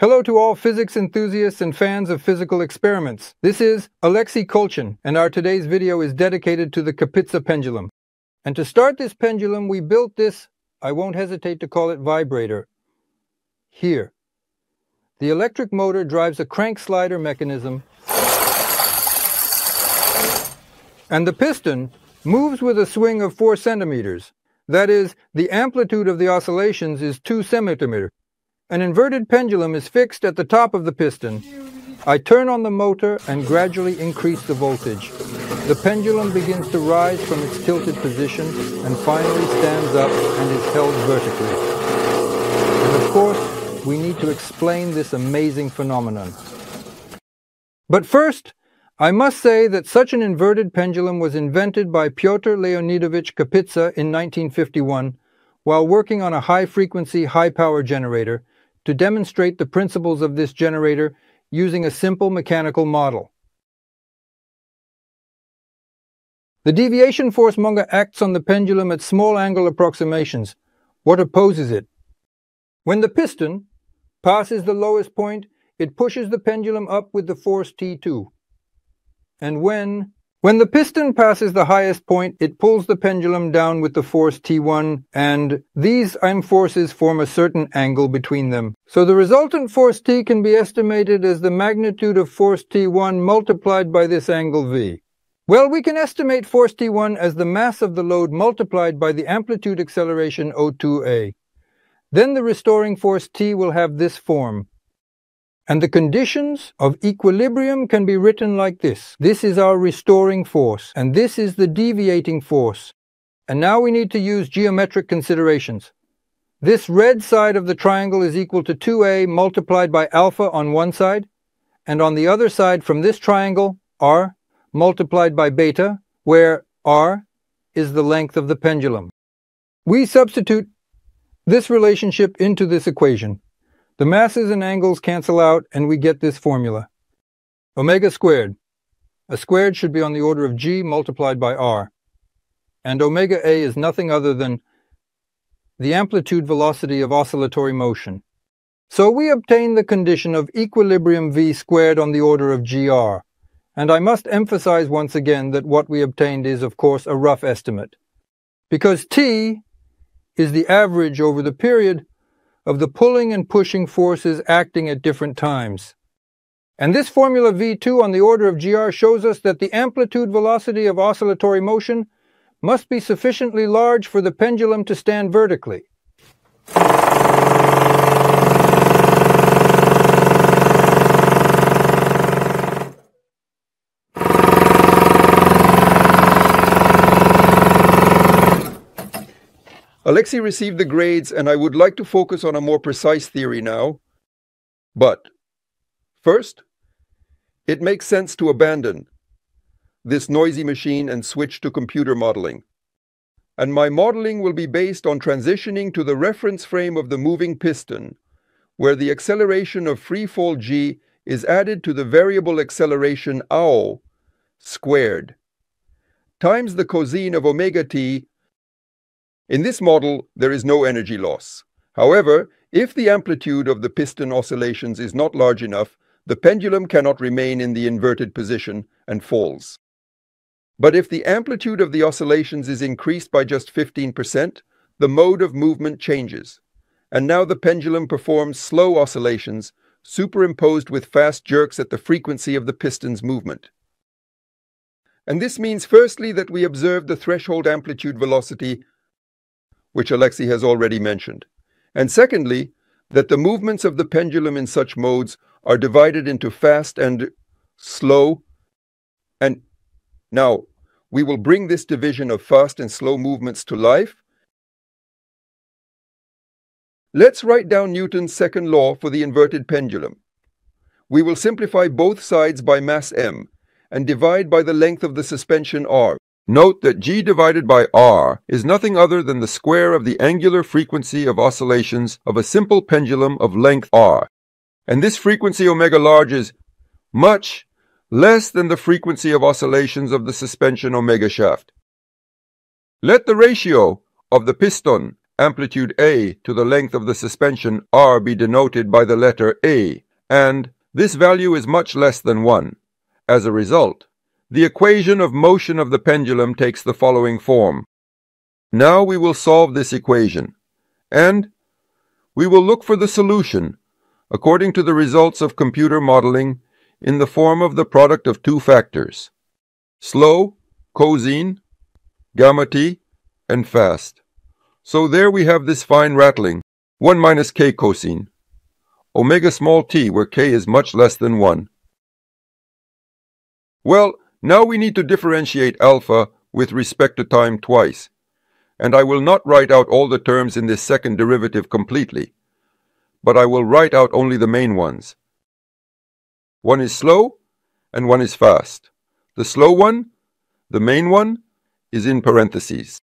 Hello to all physics enthusiasts and fans of physical experiments. This is Alexei Kolchin, and our today's video is dedicated to the Kapitsa pendulum. And to start this pendulum, we built this, I won't hesitate to call it vibrator, here. The electric motor drives a crank slider mechanism, and the piston moves with a swing of 4 centimeters. That is, the amplitude of the oscillations is 2 centimeters. An inverted pendulum is fixed at the top of the piston. I turn on the motor and gradually increase the voltage. The pendulum begins to rise from its tilted position and finally stands up and is held vertically. And of course, we need to explain this amazing phenomenon. But first, I must say that such an inverted pendulum was invented by Pyotr Leonidovich Kapitsa in 1951 while working on a high-frequency, high-power generator to demonstrate the principles of this generator using a simple mechanical model. The deviation force monger acts on the pendulum at small angle approximations. What opposes it? When the piston passes the lowest point, it pushes the pendulum up with the force T2. And when when the piston passes the highest point, it pulls the pendulum down with the force T1, and these M forces form a certain angle between them. So the resultant force T can be estimated as the magnitude of force T1 multiplied by this angle V. Well, we can estimate force T1 as the mass of the load multiplied by the amplitude acceleration O2a. Then the restoring force T will have this form. And the conditions of equilibrium can be written like this. This is our restoring force, and this is the deviating force. And now we need to use geometric considerations. This red side of the triangle is equal to 2a multiplied by alpha on one side, and on the other side from this triangle, r, multiplied by beta, where r is the length of the pendulum. We substitute this relationship into this equation. The masses and angles cancel out and we get this formula. Omega squared. A squared should be on the order of g multiplied by r. And omega a is nothing other than the amplitude velocity of oscillatory motion. So we obtain the condition of equilibrium v squared on the order of gr. And I must emphasize once again that what we obtained is, of course, a rough estimate. Because t is the average over the period of the pulling and pushing forces acting at different times. And this formula V2 on the order of GR shows us that the amplitude velocity of oscillatory motion must be sufficiently large for the pendulum to stand vertically. Alexei received the grades, and I would like to focus on a more precise theory now. But, first, it makes sense to abandon this noisy machine and switch to computer modeling. And my modeling will be based on transitioning to the reference frame of the moving piston, where the acceleration of free fall g is added to the variable acceleration ao squared times the cosine of omega t in this model, there is no energy loss. However, if the amplitude of the piston oscillations is not large enough, the pendulum cannot remain in the inverted position and falls. But if the amplitude of the oscillations is increased by just 15%, the mode of movement changes. And now the pendulum performs slow oscillations superimposed with fast jerks at the frequency of the piston's movement. And this means firstly that we observe the threshold amplitude velocity which Alexei has already mentioned. And secondly, that the movements of the pendulum in such modes are divided into fast and slow. And now, we will bring this division of fast and slow movements to life. Let's write down Newton's second law for the inverted pendulum. We will simplify both sides by mass m and divide by the length of the suspension r. Note that g divided by r is nothing other than the square of the angular frequency of oscillations of a simple pendulum of length r, and this frequency omega large is much less than the frequency of oscillations of the suspension omega shaft. Let the ratio of the piston amplitude A to the length of the suspension R be denoted by the letter A, and this value is much less than 1. As a result, the equation of motion of the pendulum takes the following form. Now we will solve this equation, and we will look for the solution according to the results of computer modeling in the form of the product of two factors, slow, cosine, gamma t, and fast. So there we have this fine rattling, 1 minus k cosine, omega small t where k is much less than 1. Well, now we need to differentiate alpha with respect to time twice, and I will not write out all the terms in this second derivative completely, but I will write out only the main ones. One is slow, and one is fast. The slow one, the main one, is in parentheses.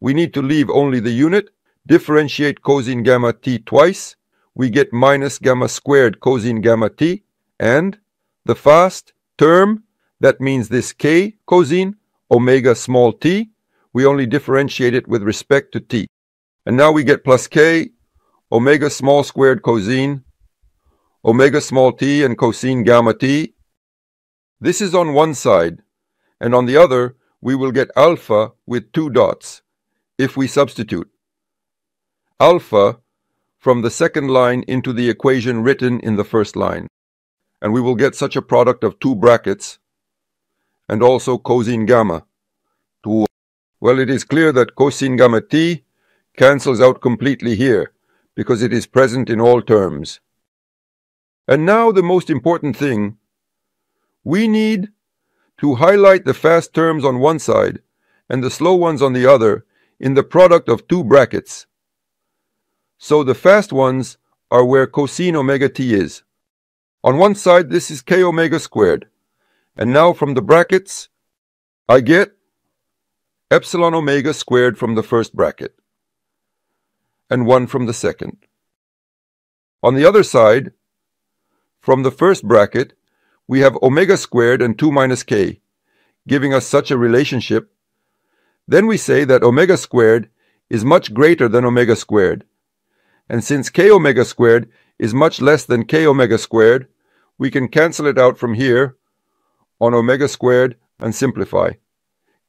We need to leave only the unit, differentiate cosine gamma t twice, we get minus gamma squared cosine gamma t, and the fast term that means this k cosine omega small t, we only differentiate it with respect to t. And now we get plus k omega small squared cosine omega small t and cosine gamma t. This is on one side, and on the other we will get alpha with two dots, if we substitute. Alpha from the second line into the equation written in the first line. And we will get such a product of two brackets and also cosine gamma. Two. Well, it is clear that cosine gamma t cancels out completely here because it is present in all terms. And now the most important thing. We need to highlight the fast terms on one side and the slow ones on the other in the product of two brackets. So the fast ones are where cosine omega t is. On one side, this is k omega squared. And now from the brackets, I get epsilon omega squared from the first bracket, and 1 from the second. On the other side, from the first bracket, we have omega squared and 2 minus k, giving us such a relationship. Then we say that omega squared is much greater than omega squared. And since k omega squared is much less than k omega squared, we can cancel it out from here on omega squared and simplify.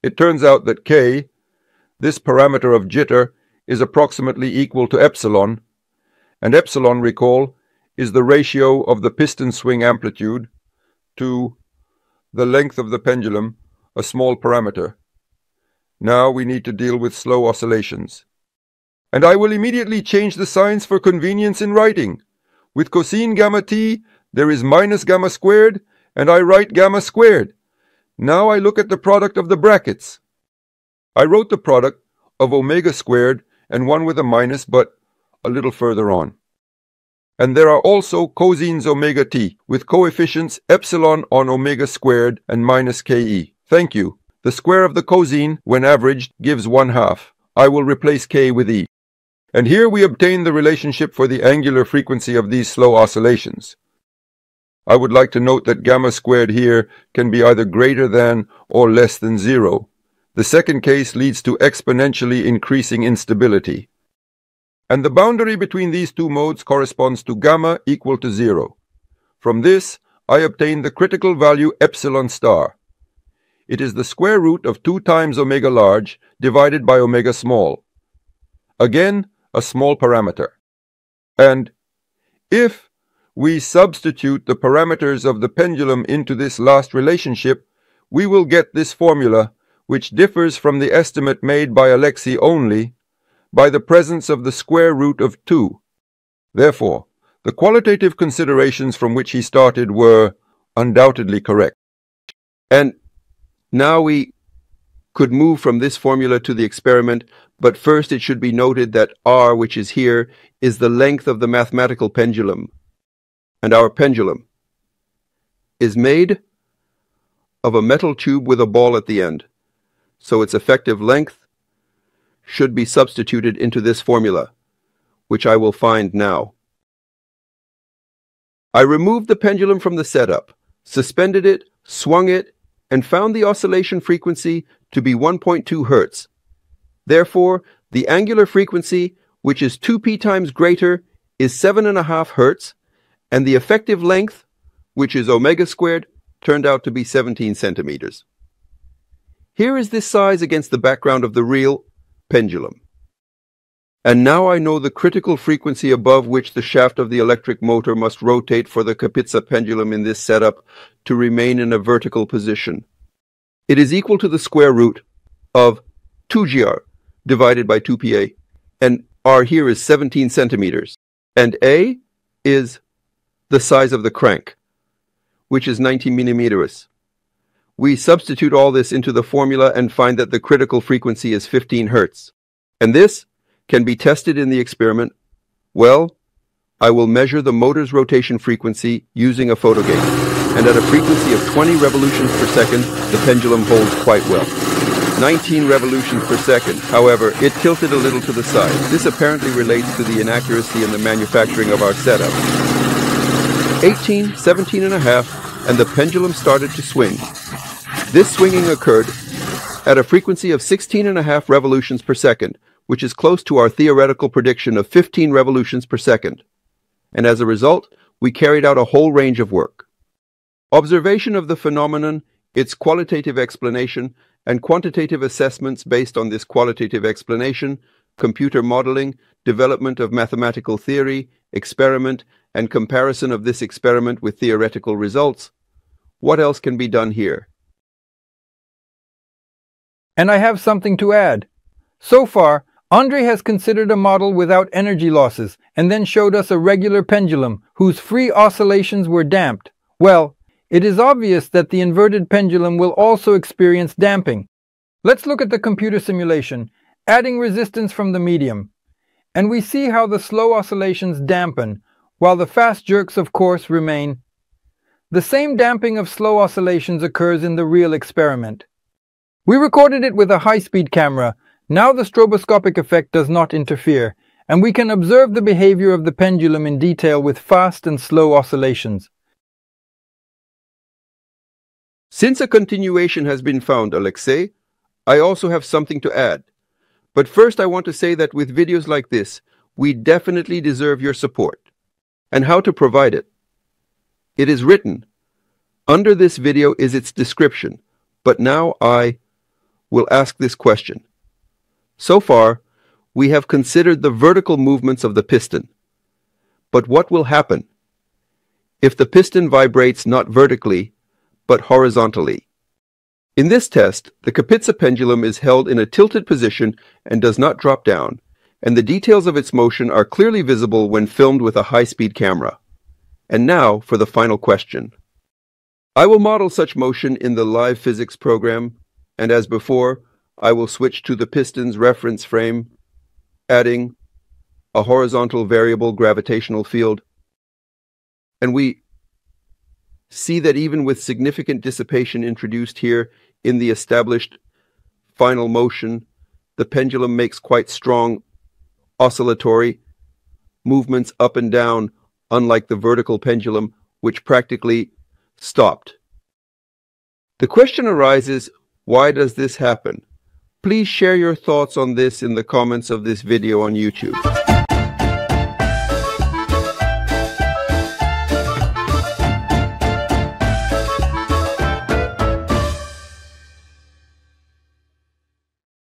It turns out that k, this parameter of jitter, is approximately equal to epsilon, and epsilon, recall, is the ratio of the piston swing amplitude to the length of the pendulum, a small parameter. Now we need to deal with slow oscillations. And I will immediately change the signs for convenience in writing. With cosine gamma t, there is minus gamma squared, and I write gamma squared. Now I look at the product of the brackets. I wrote the product of omega squared and one with a minus, but a little further on. And there are also cosines omega t with coefficients epsilon on omega squared and minus ke. Thank you. The square of the cosine, when averaged, gives one half. I will replace k with e. And here we obtain the relationship for the angular frequency of these slow oscillations. I would like to note that gamma squared here can be either greater than or less than zero. The second case leads to exponentially increasing instability. And the boundary between these two modes corresponds to gamma equal to zero. From this, I obtain the critical value epsilon star. It is the square root of 2 times omega large divided by omega small. Again, a small parameter. And if we substitute the parameters of the pendulum into this last relationship, we will get this formula, which differs from the estimate made by Alexey only by the presence of the square root of 2. Therefore, the qualitative considerations from which he started were undoubtedly correct. And now we could move from this formula to the experiment, but first it should be noted that r, which is here, is the length of the mathematical pendulum and our pendulum is made of a metal tube with a ball at the end, so its effective length should be substituted into this formula, which I will find now. I removed the pendulum from the setup, suspended it, swung it, and found the oscillation frequency to be 1.2 Hz. Therefore, the angular frequency which is 2p times greater, is 7.5 hertz, and the effective length, which is omega squared, turned out to be 17 centimeters. Here is this size against the background of the real pendulum. And now I know the critical frequency above which the shaft of the electric motor must rotate for the Kapitsa pendulum in this setup to remain in a vertical position. It is equal to the square root of 2gr divided by 2pa, and r here is 17 centimeters, and a is the size of the crank, which is 90 millimeters. We substitute all this into the formula and find that the critical frequency is 15 hertz. And this can be tested in the experiment? Well, I will measure the motor's rotation frequency using a photogate, and at a frequency of 20 revolutions per second, the pendulum holds quite well. 19 revolutions per second. However, it tilted a little to the side. This apparently relates to the inaccuracy in the manufacturing of our setup. 18, 17 and a half, and the pendulum started to swing. This swinging occurred at a frequency of 16 and a half revolutions per second, which is close to our theoretical prediction of 15 revolutions per second. And as a result, we carried out a whole range of work. Observation of the phenomenon, its qualitative explanation, and quantitative assessments based on this qualitative explanation, computer modeling, development of mathematical theory, experiment, and comparison of this experiment with theoretical results. What else can be done here? And I have something to add. So far, Andre has considered a model without energy losses and then showed us a regular pendulum whose free oscillations were damped. Well, it is obvious that the inverted pendulum will also experience damping. Let's look at the computer simulation, adding resistance from the medium. And we see how the slow oscillations dampen, while the fast jerks of course remain. The same damping of slow oscillations occurs in the real experiment. We recorded it with a high-speed camera now the stroboscopic effect does not interfere, and we can observe the behavior of the pendulum in detail with fast and slow oscillations. Since a continuation has been found, Alexei, I also have something to add. But first I want to say that with videos like this, we definitely deserve your support. And how to provide it. It is written. Under this video is its description, but now I will ask this question. So far, we have considered the vertical movements of the piston. But what will happen if the piston vibrates not vertically, but horizontally? In this test, the Kapitsa pendulum is held in a tilted position and does not drop down, and the details of its motion are clearly visible when filmed with a high-speed camera. And now for the final question. I will model such motion in the live physics program, and as before, I will switch to the piston's reference frame, adding a horizontal variable gravitational field. And we see that even with significant dissipation introduced here in the established final motion, the pendulum makes quite strong oscillatory movements up and down, unlike the vertical pendulum, which practically stopped. The question arises, why does this happen? Please share your thoughts on this in the comments of this video on YouTube.